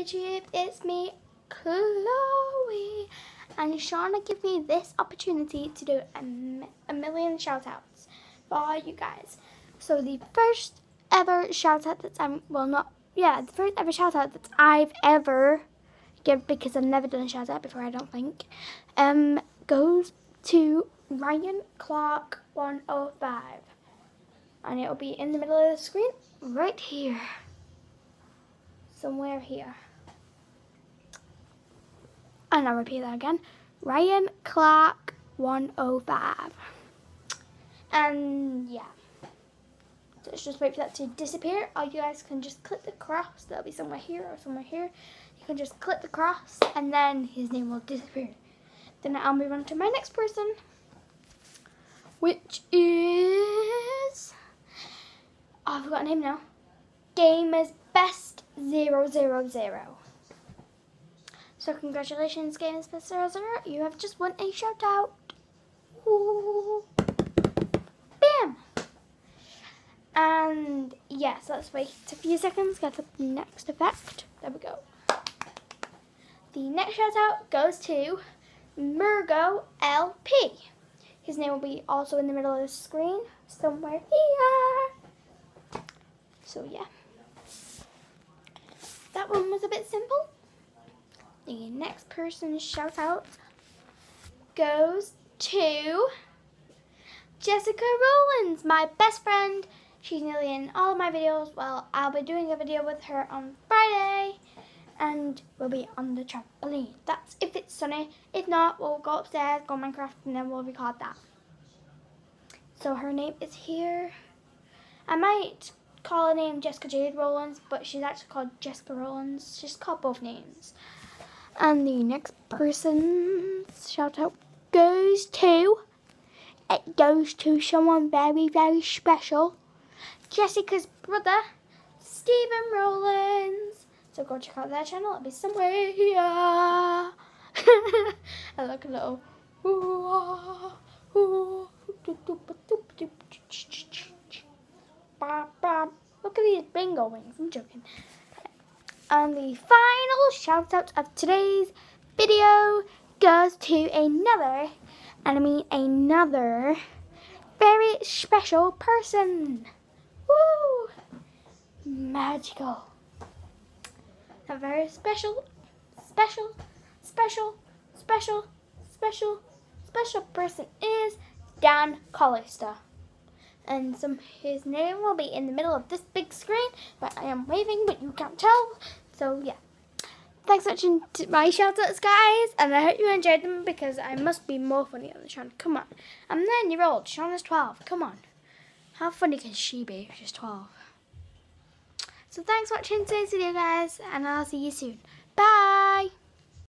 YouTube, it's me, Chloe, and Shauna gave me this opportunity to do a, a million shout outs for you guys. So the first ever shout out that I'm, well not, yeah, the first ever shout out that I've ever give because I've never done a shout out before, I don't think, um, goes to Ryan Clark 105. And it'll be in the middle of the screen right here. Somewhere here. And I'll repeat that again. Ryan Clark 105. And um, yeah. So let's just wait for that to disappear. Or you guys can just click the cross. That'll be somewhere here or somewhere here. You can just click the cross and then his name will disappear. Then I'll move on to my next person. Which is Oh, I forgot a name now. Gamers Best 000. So congratulations, Gamers Best 00. You have just won a shout out. Ooh. Bam! And yes, let's wait a few seconds, get the next effect. There we go. The next shout out goes to Murgo LP. His name will be also in the middle of the screen, somewhere here. So yeah, that one was a bit simple. The next person's shout out goes to Jessica Rollins, my best friend. She's nearly in all of my videos. Well, I'll be doing a video with her on Friday and we'll be on the trampoline. That's if it's sunny. If not, we'll go upstairs, go Minecraft, and then we'll record that. So her name is here. I might call her name Jessica Jade Rollins, but she's actually called Jessica Rollins. She's called both names. And the next person's shout out goes to, it goes to someone very, very special. Jessica's brother, Stephen Rollins. So go check out their channel. It'll be somewhere here. I look a little. Look at these bingo wings. I'm joking. And the final shout out of today's video goes to another, and I mean another, very special person. Woo! Magical. A very special, special, special, special, special, special person is Dan Collister. And some his name will be in the middle of this big screen, but I am waving, but you can't tell. So yeah. Thanks for watching my shoutouts, guys, and I hope you enjoyed them because I must be more funny on the channel. Come on. I'm 9 year old, Shauna's 12. Come on. How funny can she be if she's 12? So thanks for watching today's video, guys, and I'll see you soon.